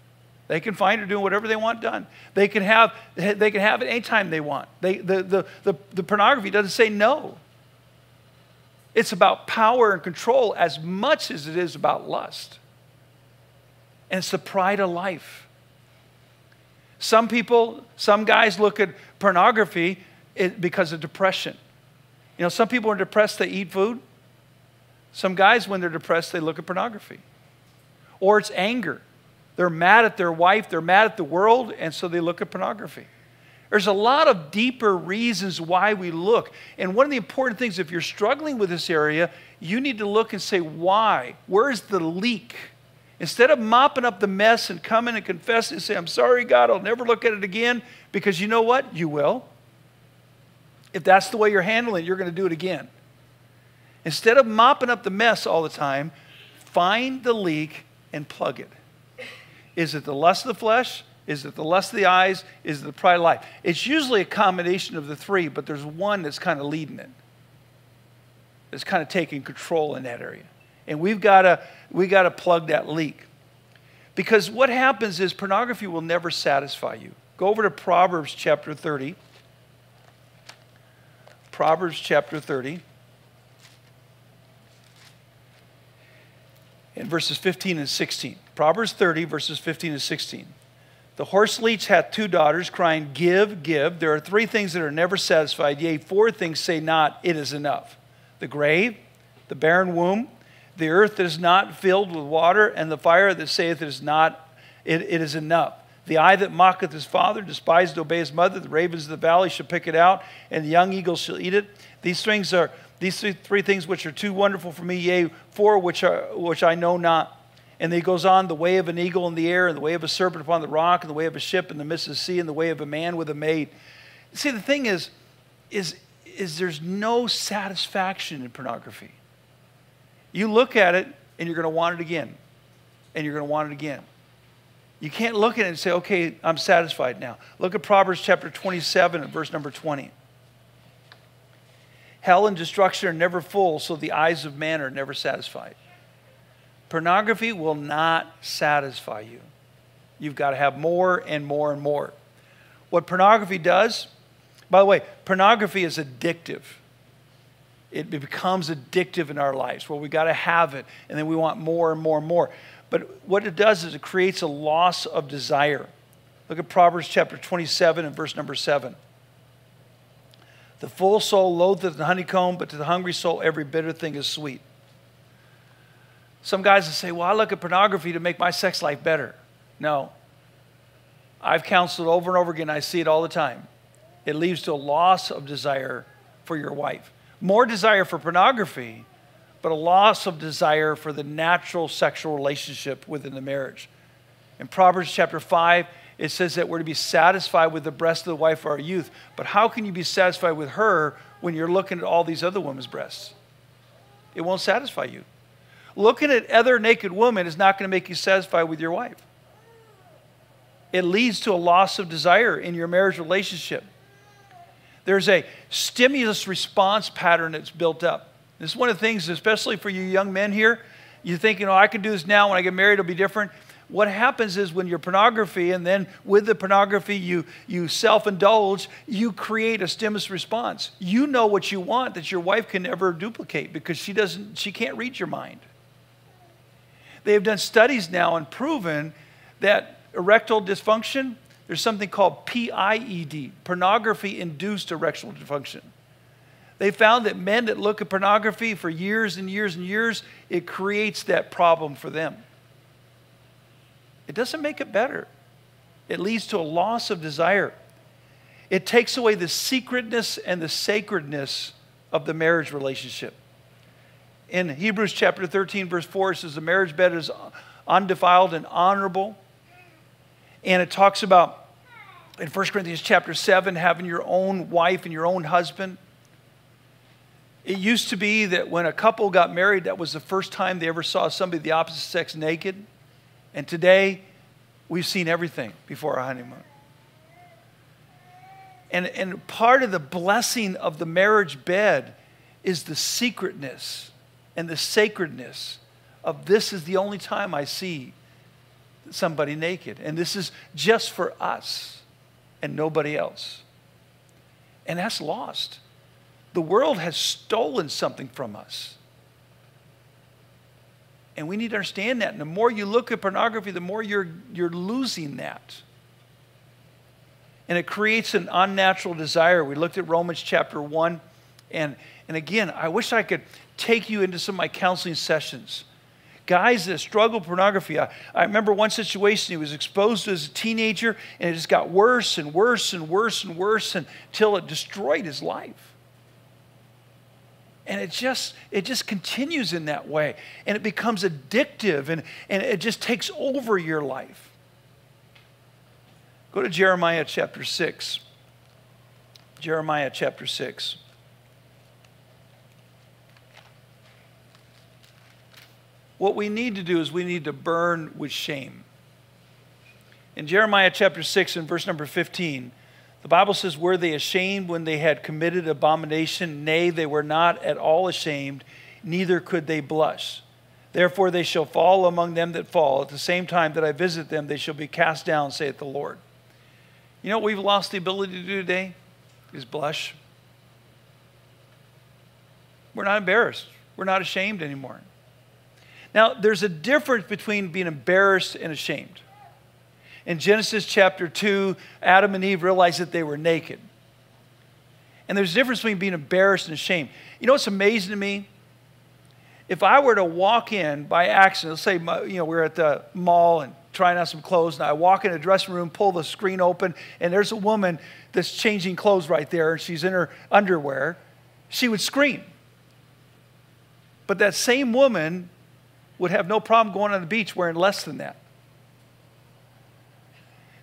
Speaker 1: They can find her doing whatever they want done. They can have, they can have it anytime they want. They, the, the, the, the pornography doesn't say no. It's about power and control as much as it is about lust. And it's the pride of life. Some people, some guys look at pornography eh, because of depression. You know, some people are depressed, they eat food. Some guys, when they're depressed, they look at pornography. Or it's anger. They're mad at their wife, they're mad at the world, and so they look at pornography. There's a lot of deeper reasons why we look. And one of the important things, if you're struggling with this area, you need to look and say, why? Where's the leak? Instead of mopping up the mess and coming and confessing and say, I'm sorry, God, I'll never look at it again, because you know what? You will. If that's the way you're handling it, you're going to do it again. Instead of mopping up the mess all the time, find the leak and plug it. Is it the lust of the flesh? Is it the lust of the eyes? Is it the pride of life? It's usually a combination of the three, but there's one that's kind of leading it. That's kind of taking control in that area. And we've got to we got to plug that leak. Because what happens is pornography will never satisfy you. Go over to Proverbs chapter 30. Proverbs chapter 30. In verses 15 and 16. Proverbs 30, verses 15 and 16. The horse leech hath two daughters, crying, Give, give. There are three things that are never satisfied, yea, four things say not, It is enough. The grave, the barren womb, the earth that is not filled with water, and the fire that saith it is not, it, it is enough. The eye that mocketh his father, despised to obey his mother, the ravens of the valley shall pick it out, and the young eagles shall eat it. These things are these three things which are too wonderful for me, yea, four which are which I know not. And he goes on the way of an eagle in the air, and the way of a serpent upon the rock, and the way of a ship in the midst of the sea, and the way of a man with a maid. See, the thing is, is, is there's no satisfaction in pornography. You look at it, and you're going to want it again, and you're going to want it again. You can't look at it and say, okay, I'm satisfied now. Look at Proverbs chapter 27 and verse number 20. Hell and destruction are never full, so the eyes of man are never satisfied. Pornography will not satisfy you. You've got to have more and more and more. What pornography does, by the way, pornography is addictive. It becomes addictive in our lives where we got to have it and then we want more and more and more. But what it does is it creates a loss of desire. Look at Proverbs chapter 27 and verse number 7. The full soul loatheth the honeycomb, but to the hungry soul every bitter thing is sweet. Some guys will say, Well, I look at pornography to make my sex life better. No. I've counseled over and over again, I see it all the time. It leads to a loss of desire for your wife. More desire for pornography, but a loss of desire for the natural sexual relationship within the marriage. In Proverbs chapter 5, it says that we're to be satisfied with the breast of the wife of our youth. But how can you be satisfied with her when you're looking at all these other women's breasts? It won't satisfy you. Looking at other naked women is not going to make you satisfied with your wife. It leads to a loss of desire in your marriage relationship. There's a stimulus response pattern that's built up. This is one of the things, especially for you young men here. You think, you know, I can do this now. When I get married, it'll be different. What happens is when you're pornography, and then with the pornography, you, you self indulge, you create a stimulus response. You know what you want that your wife can never duplicate because she, doesn't, she can't read your mind. They have done studies now and proven that erectile dysfunction, there's something called PIED, pornography induced erectile dysfunction. They found that men that look at pornography for years and years and years, it creates that problem for them. It doesn't make it better, it leads to a loss of desire. It takes away the secretness and the sacredness of the marriage relationship in Hebrews chapter 13, verse 4, it says the marriage bed is undefiled and honorable. And it talks about in 1 Corinthians chapter 7 having your own wife and your own husband. It used to be that when a couple got married, that was the first time they ever saw somebody of the opposite sex naked. And today, we've seen everything before our honeymoon. And, and part of the blessing of the marriage bed is the secretness and the sacredness of this is the only time I see somebody naked. And this is just for us and nobody else. And that's lost. The world has stolen something from us. And we need to understand that. And the more you look at pornography, the more you're, you're losing that. And it creates an unnatural desire. We looked at Romans chapter 1. And, and again, I wish I could take you into some of my counseling sessions. Guys that struggle with pornography. I, I remember one situation he was exposed to as a teenager, and it just got worse and worse and worse and worse until it destroyed his life. And it just, it just continues in that way. And it becomes addictive and, and it just takes over your life. Go to Jeremiah chapter 6. Jeremiah chapter 6. What we need to do is we need to burn with shame. In Jeremiah chapter 6 and verse number 15, the Bible says, Were they ashamed when they had committed abomination? Nay, they were not at all ashamed, neither could they blush. Therefore they shall fall among them that fall. At the same time that I visit them, they shall be cast down, saith the Lord. You know what we've lost the ability to do today? Is blush. We're not embarrassed. We're not ashamed anymore. Now, there's a difference between being embarrassed and ashamed. In Genesis chapter 2, Adam and Eve realized that they were naked. And there's a difference between being embarrassed and ashamed. You know what's amazing to me? If I were to walk in by accident, let's say you know we're at the mall and trying on some clothes, and I walk in a dressing room, pull the screen open, and there's a woman that's changing clothes right there, and she's in her underwear, she would scream. But that same woman would have no problem going on the beach wearing less than that.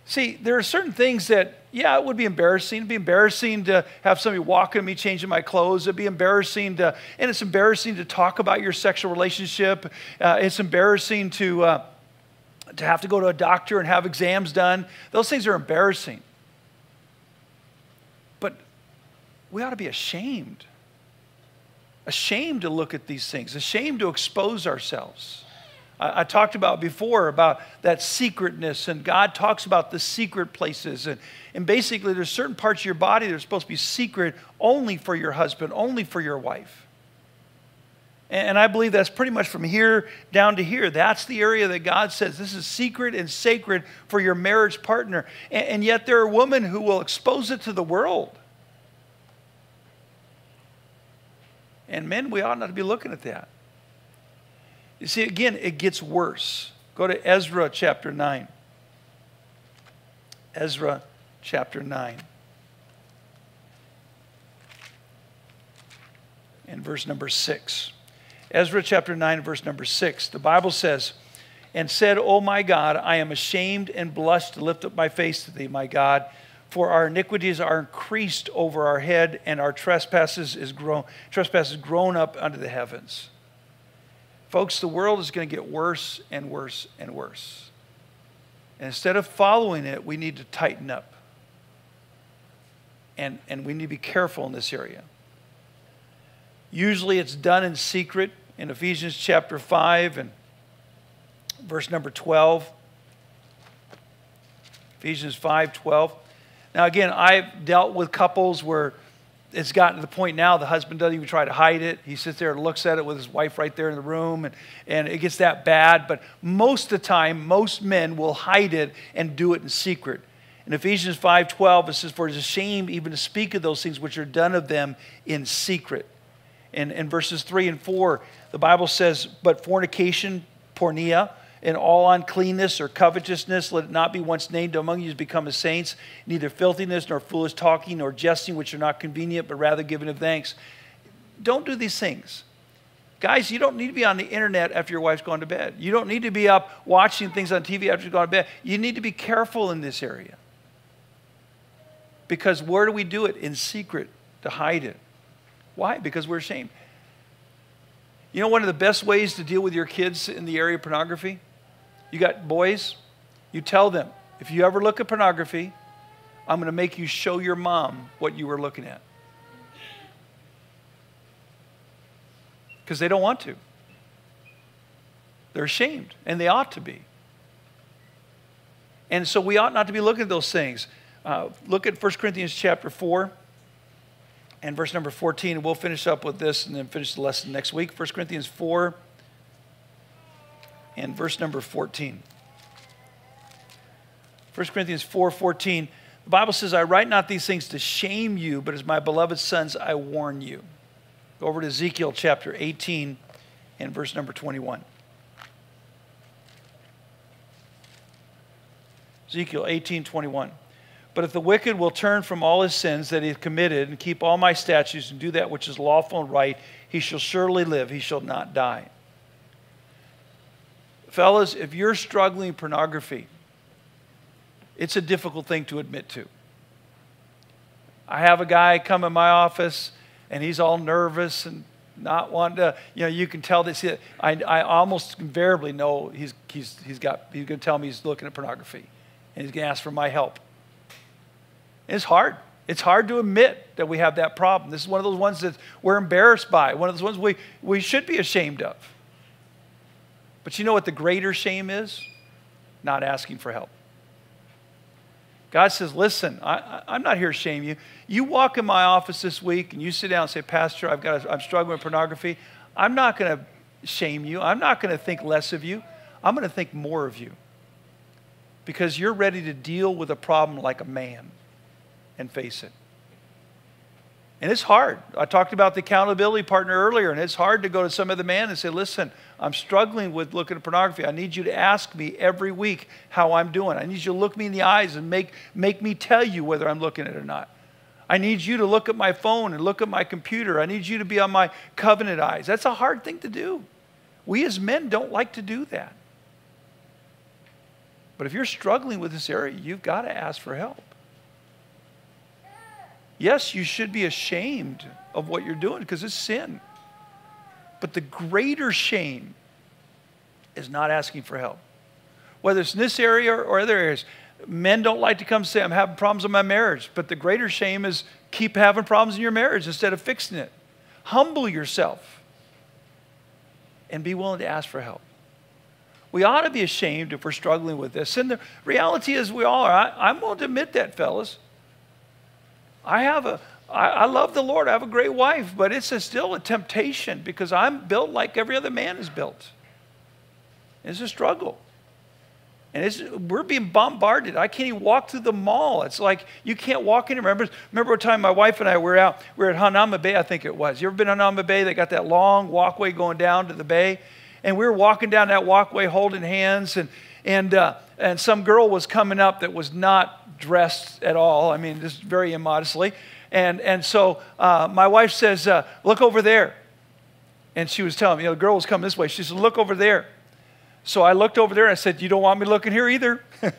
Speaker 1: See, there are certain things that, yeah, it would be embarrassing. It'd be embarrassing to have somebody walking me changing my clothes. It'd be embarrassing to, and it's embarrassing to talk about your sexual relationship. Uh, it's embarrassing to, uh, to have to go to a doctor and have exams done. Those things are embarrassing. But we ought to be ashamed. Ashamed to look at these things, ashamed to expose ourselves. I, I talked about before about that secretness, and God talks about the secret places. And, and basically, there's certain parts of your body that are supposed to be secret only for your husband, only for your wife. And I believe that's pretty much from here down to here. That's the area that God says this is secret and sacred for your marriage partner. And yet there are women who will expose it to the world. And men, we ought not to be looking at that. You see, again, it gets worse. Go to Ezra chapter 9. Ezra chapter 9. And verse number 6. Ezra chapter 9, verse number 6. The Bible says, And said, O my God, I am ashamed and blushed to lift up my face to thee, my God, for our iniquities are increased over our head, and our trespasses is grown, trespasses grown up under the heavens. Folks, the world is going to get worse and worse and worse. And instead of following it, we need to tighten up. And, and we need to be careful in this area. Usually it's done in secret in Ephesians chapter 5 and verse number 12. Ephesians 5 12. Now, again, I've dealt with couples where it's gotten to the point now the husband doesn't even try to hide it. He sits there and looks at it with his wife right there in the room, and, and it gets that bad. But most of the time, most men will hide it and do it in secret. In Ephesians 5:12, it says, For it is a shame even to speak of those things which are done of them in secret. And in verses 3 and 4, the Bible says, But fornication, porneia, and all uncleanness or covetousness, let it not be once named among you as become as saints, neither filthiness nor foolish talking nor jesting, which are not convenient, but rather giving of thanks. Don't do these things. Guys, you don't need to be on the internet after your wife's gone to bed. You don't need to be up watching things on TV after you've gone to bed. You need to be careful in this area. Because where do we do it? In secret, to hide it. Why? Because we're ashamed. You know, one of the best ways to deal with your kids in the area of pornography? You got boys, you tell them, if you ever look at pornography, I'm going to make you show your mom what you were looking at. Because they don't want to. They're ashamed, and they ought to be. And so we ought not to be looking at those things. Uh, look at 1 Corinthians chapter 4 and verse number 14. We'll finish up with this and then finish the lesson next week. 1 Corinthians 4 and verse number 14. 1 Corinthians 4 14. The Bible says, I write not these things to shame you, but as my beloved sons, I warn you. Go over to Ezekiel chapter 18 and verse number 21. Ezekiel 18 21. But if the wicked will turn from all his sins that he has committed and keep all my statutes and do that which is lawful and right, he shall surely live, he shall not die. Fellas, if you're struggling with pornography, it's a difficult thing to admit to. I have a guy come in my office and he's all nervous and not wanting to, you know, you can tell this. I, I almost invariably know he's, he's, he's got, he's going to tell me he's looking at pornography and he's going to ask for my help. It's hard. It's hard to admit that we have that problem. This is one of those ones that we're embarrassed by, one of those ones we, we should be ashamed of. But you know what the greater shame is? Not asking for help. God says, Listen, I, am not here to shame you. You walk in my office this week and you sit down and say, Pastor, I've got a, I'm struggling with pornography. I'm not going to shame you. I'm not going to think less of you. I'm going to think more of you. because you're ready to deal with a problem like a man and face it. And it's hard. I talked about the accountability partner earlier, and it's hard to go to some of the man and say, Listen, I'm struggling with looking at pornography. I need you to ask me every week how I'm doing. I need you to look me in the eyes and make, make me tell you whether I'm looking at it or not. I need you to look at my phone and look at my computer. I need you to be on my covenant eyes. That's a hard thing to do. We as men don't like to do that. But if you're struggling with this area, you've got to ask for help. Yes, you should be ashamed of what you're doing because it's sin. But the greater shame is not asking for help. Whether it's in this area or other areas, men don't like to come say, I'm having problems in my marriage. But the greater shame is keep having problems in your marriage instead of fixing it. Humble yourself and be willing to ask for help. We ought to be ashamed if we're struggling with this. And the reality is, we all are. I, am willing to admit that, fellas. I have a, I, I love the Lord. I have a great wife, but it's a, still a temptation because I'm built like every other man is built. It's a struggle. And we're being bombarded. I can't even walk through the mall. It's like you can't walk in. Remember, remember a time my wife and I were out, we were at Hanauma Bay, I think it was. You ever been to Hanauma Bay? They got that long walkway going down to the bay. And we were walking down that walkway holding hands, and, and, uh, and some girl was coming up that was not dressed at all. I mean, just very immodestly. And, and so uh, my wife says, uh, Look over there. And she was telling me, you know, the girl was coming this way. She said, Look over there. So I looked over there and I said, You don't want me looking here either.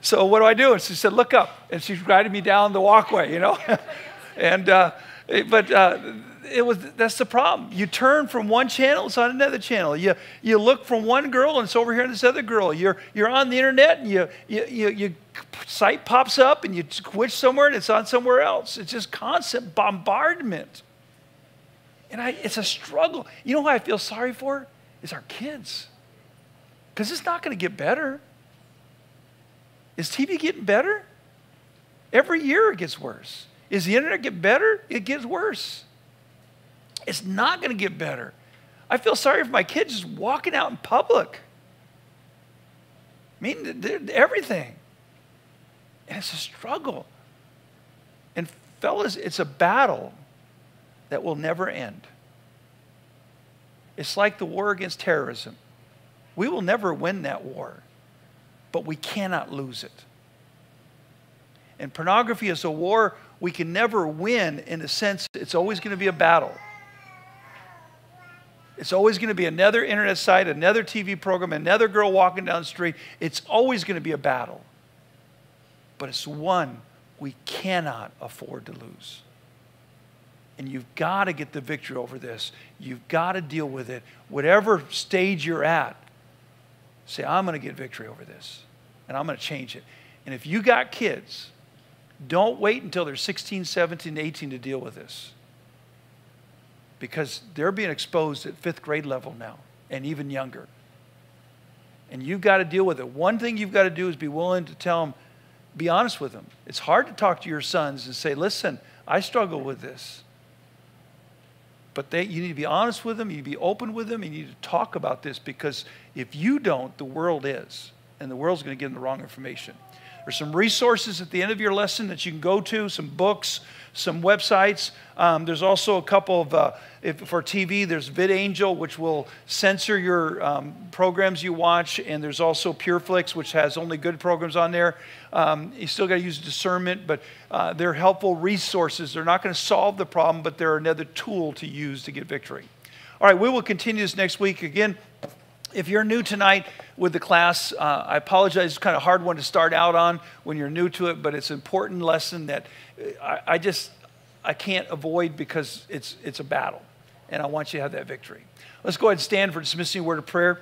Speaker 1: so what do I do? And she said, Look up. And she guided me down the walkway, you know. and, uh, but uh, it was, that's the problem. You turn from one channel, it's on another channel. You, you look from one girl and it's over here on this other girl. You're, you're on the internet and you, you, you, you site pops up and you switch somewhere and it's on somewhere else. It's just constant bombardment. And I, it's a struggle. You know who I feel sorry for? Is our kids. Because it's not going to get better. Is TV getting better? Every year it gets worse. Is the internet get better? It gets worse. It's not going to get better. I feel sorry for my kids just walking out in public. I mean, everything. And it's a struggle. And, fellas, it's a battle that will never end. It's like the war against terrorism. We will never win that war, but we cannot lose it. And pornography is a war we can never win in a sense, it's always going to be a battle. It's always going to be another internet site, another TV program, another girl walking down the street. It's always going to be a battle. But it's one we cannot afford to lose. And you've got to get the victory over this. You've got to deal with it. Whatever stage you're at, say, I'm going to get victory over this and I'm going to change it. And if you got kids, don't wait until they're 16, 17, 18 to deal with this because they're being exposed at fifth grade level now and even younger. And you've got to deal with it. One thing you've got to do is be willing to tell them, be honest with them. It's hard to talk to your sons and say, listen, I struggle with this. But they, you need to be honest with them, you need to be open with them, you need to talk about this because if you don't, the world is. And the world's going to give them the wrong information. There's some resources at the end of your lesson that you can go to, some books, some websites. Um, there's also a couple of, uh, if, for TV, there's VidAngel, which will censor your um, programs you watch, and there's also PureFlix, which has only good programs on there. Um, you still got to use discernment, but uh, they're helpful resources. They're not going to solve the problem, but they're another tool to use to get victory. All right, we will continue this next week. Again, if you're new tonight with the class, uh, I apologize. It's kind of a hard one to start out on when you're new to it, but it's an important lesson that uh, I, I just I can't avoid because it's it's a battle, and I want you to have that victory. Let's go ahead and stand for dismissing a word of prayer.